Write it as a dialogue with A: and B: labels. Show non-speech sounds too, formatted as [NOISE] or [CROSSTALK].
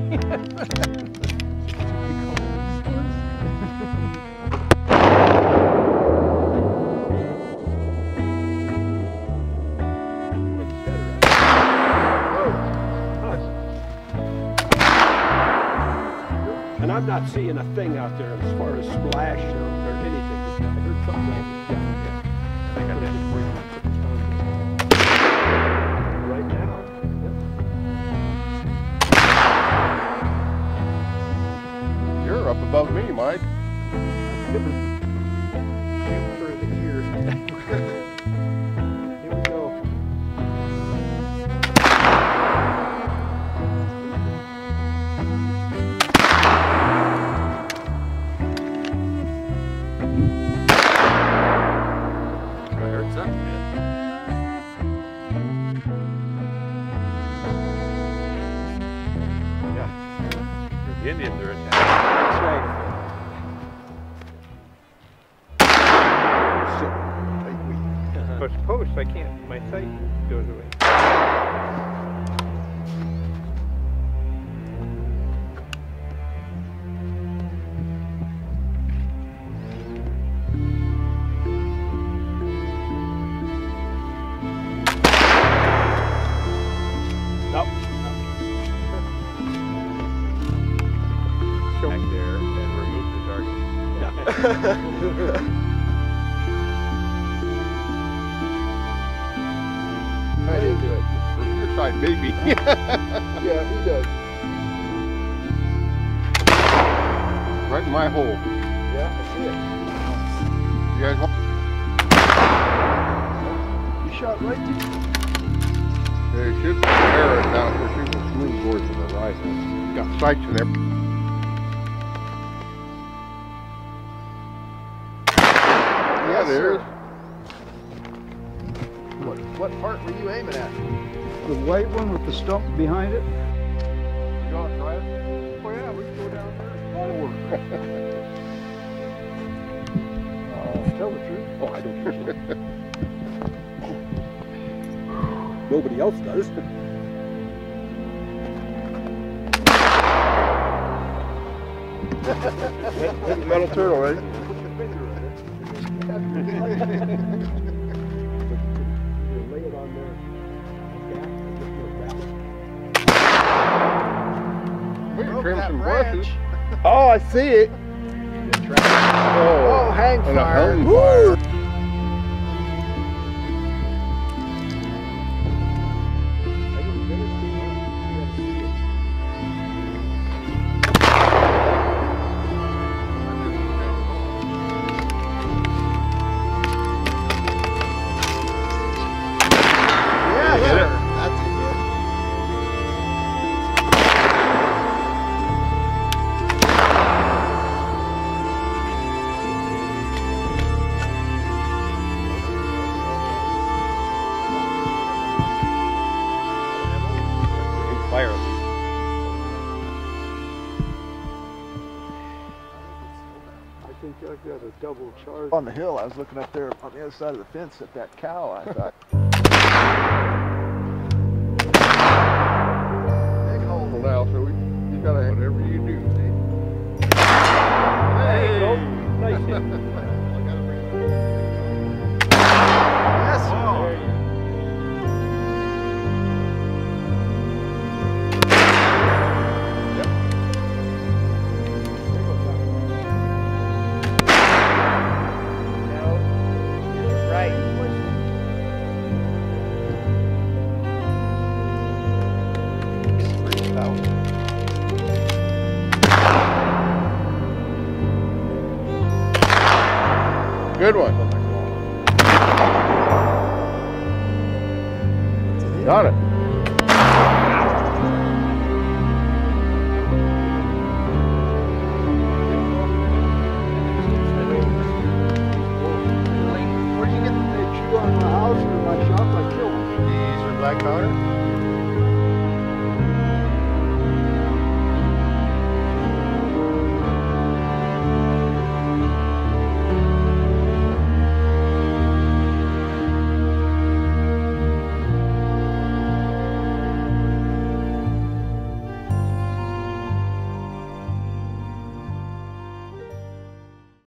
A: and I'm not seeing a thing out there as far as splash or, or anything. The
B: Indians are attacking.
A: That's right.
B: Push post, I can't. My sight goes away.
A: Nope.
B: Back there and remove the target. [LAUGHS] [LAUGHS] Side, baby. [LAUGHS]
C: Yeah, he does.
B: right in my hole.
C: Yeah, I see it.
B: You guys want?
C: You shot right to
B: They should air it down there. Shoot a smoothbore to the rifle. Got sights in there. Yeah, there is.
C: What, part were you aiming at?
D: The white one with the stump behind it?
B: You want to try it? Oh yeah, we can go down there. [LAUGHS]
D: Uh, tell the truth.
A: Oh, I don't think so. Nobody else does. [LAUGHS]
B: Metal turtle, right? [LAUGHS]
C: Oh, I see it. Oh, hang
B: and
C: fire.
D: Think I got a double charge.
C: On the hill, I was looking up there on the other side of the fence at that cow. I thought. [LAUGHS]
B: Good one. Got it.